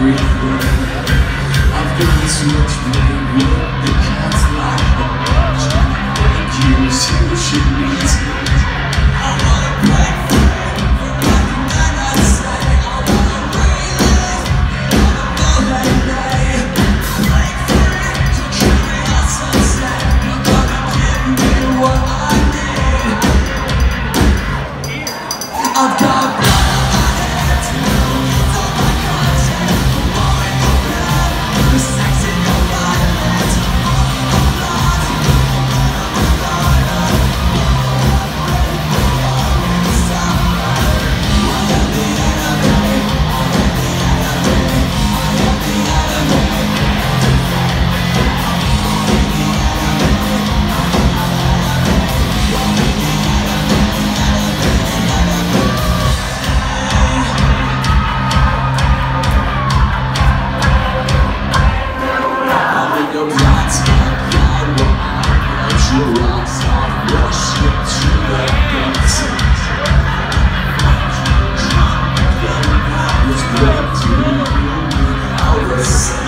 I've got so much Trying to find you, Yes.